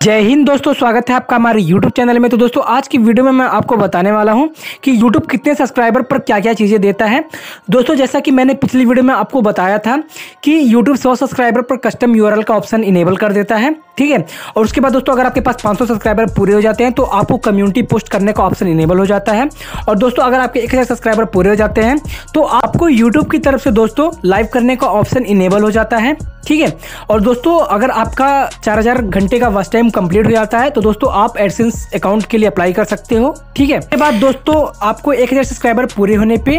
जय हिंद दोस्तों, स्वागत है आपका हमारे YouTube चैनल में। तो दोस्तों, आज की वीडियो में मैं आपको बताने वाला हूँ कि YouTube कितने सब्सक्राइबर पर क्या क्या चीज़ें देता है। दोस्तों, जैसा कि मैंने पिछली वीडियो में आपको बताया था कि YouTube 100 सब्सक्राइबर पर कस्टम यूआरएल का ऑप्शन इनेबल कर देता है, ठीक है? और उसके बाद दोस्तों, अगर आपके पास 500 सब्सक्राइबर पूरे हो जाते हैं तो आपको कम्युनिटी पोस्ट करने का ऑप्शन इनेबल हो जाता है। और दोस्तों, अगर आपके एक हज़ार सब्सक्राइबर पूरे हो जाते हैं तो आपको यूट्यूब की तरफ़ से दोस्तों लाइव करने का ऑप्शन इनेबल हो जाता है, ठीक है? और दोस्तों, अगर आपका 4000 घंटे का वॉच टाइम कंप्लीट हो जाता है तो दोस्तों आप एडसेंस अकाउंट के लिए अप्लाई कर सकते हो, ठीक है? बाद दोस्तों आपको 1000 सब्सक्राइबर पूरे होने पे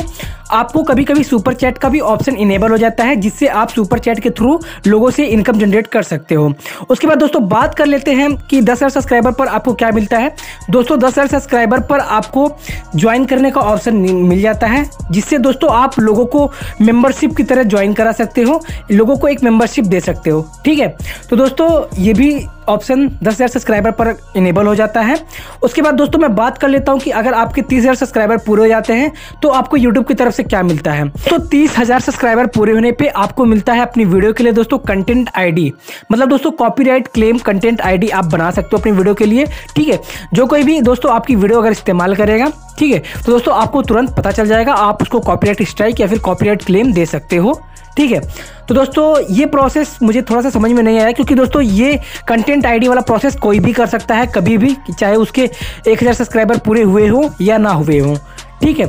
आपको कभी कभी सुपर चैट का भी ऑप्शन इनेबल हो जाता है, जिससे आप सुपर चैट के थ्रू लोगों से इनकम जनरेट कर सकते हो। उसके बाद दोस्तों, बात कर लेते हैं कि दस हज़ार सब्सक्राइबर पर आपको क्या मिलता है। दोस्तों, दस हज़ार सब्सक्राइबर पर आपको ज्वाइन करने का ऑप्शन मिल जाता है, जिससे दोस्तों आप लोगों को मेंबरशिप की तरह ज्वाइन करा सकते हो, लोगों को एक मेंबरशिप दे सकते हो। ठीक है? तो दोस्तों, ये भी ऑप्शन दस हज़ार सब्सक्राइबर पर इनेबल हो जाता है। उसके बाद दोस्तों, मैं बात कर लेता हूँ कि अगर आपके तीस हज़ार सब्सक्राइबर पूरे हो जाते हैं तो आपको यूट्यूब की तरफ़ से क्या मिलता है? तो तीस हज़ार सब्सक्राइबर पूरे होने पे आपको मिलता है अपनी वीडियो के लिए दोस्तों कंटेंट आईडी मतलब दोस्तों कॉपीराइट क्लेम कंटेंट आईडी आप बना सकते हो अपनी वीडियो के लिए, ठीक है? जो कोई भी दोस्तों आपकी वीडियो अगर इस्तेमाल करेगा, ठीक है? तो दोस्तों आपको तुरंत पता चल जाएगा, आप उसको कॉपीराइट स्ट्राइक या फिर कॉपीराइट क्लेम दे सकते हो, ठीक है? तो दोस्तों ये प्रोसेस मुझे थोड़ा सा समझ में नहीं आया, क्योंकि दोस्तों ये कंटेंट आईडी वाला प्रोसेस कोई भी कर सकता है, कभी भी, चाहे उसके एक हज़ार सब्सक्राइबर पूरे हुए हो या ना हुए हों। ठीक है?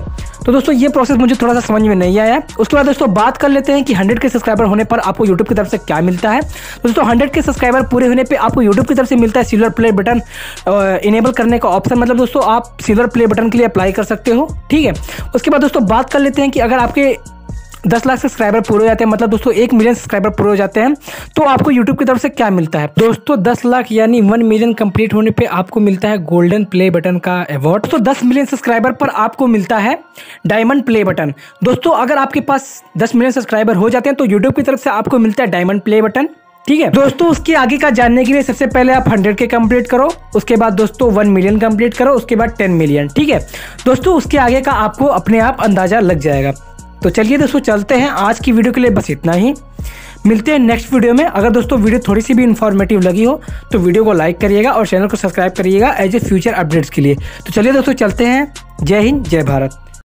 तो दोस्तों, ये प्रोसेस मुझे थोड़ा सा समझ में नहीं आया। उसके बाद दोस्तों, बात कर लेते हैं कि 100 के सब्सक्राइबर होने पर आपको यूट्यूब की तरफ़ से क्या मिलता है। दोस्तों 100 के सब्सक्राइबर पूरे होने पे आपको यूट्यूब की तरफ़ से मिलता है सिल्वर प्ले बटन इनेबल करने का ऑप्शन मतलब दोस्तों, आप सिल्वर प्ले बटन के लिए अप्लाई कर सकते हो, ठीक है? उसके बाद दोस्तों, बात कर लेते हैं कि अगर आपके दस लाख सब्सक्राइबर पूरे हो जाते हैं मतलब दोस्तों एक मिलियन सब्सक्राइबर पूरे हो जाते हैं। तो आपको यूट्यूब की तरफ़ से क्या मिलता है? दोस्तों, दस लाख यानी वन मिलियन कंप्लीट होने पे आपको मिलता है गोल्डन प्ले बटन का अवार्ड तो दस मिलियन सब्सक्राइबर पर आपको मिलता है डायमंड प्ले बटन दोस्तों, अगर आपके पास दस मिलियन सब्सक्राइबर हो जाते हैं तो यूट्यूब की तरफ़ से आपको मिलता है डायमंड प्ले बटन ठीक है? दोस्तों, उसके आगे का जानने के लिए सबसे पहले आप हंड्रेड के कंप्लीट करो, उसके बाद दोस्तों वन मिलियन कंप्लीट करो, उसके बाद टेन मिलियन ठीक है? दोस्तों, उसके आगे का आपको अपने आप अंदाज़ा लग जाएगा। तो चलिए दोस्तों, चलते हैं आज की वीडियो के लिए, बस इतना ही। मिलते हैं नेक्स्ट वीडियो में। अगर दोस्तों, वीडियो थोड़ी सी भी इन्फॉर्मेटिव लगी हो तो वीडियो को लाइक करिएगा और चैनल को सब्सक्राइब करिएगा एज ए फ्यूचर अपडेट्स के लिए। तो चलिए दोस्तों, चलते हैं। जय हिंद, जय भारत।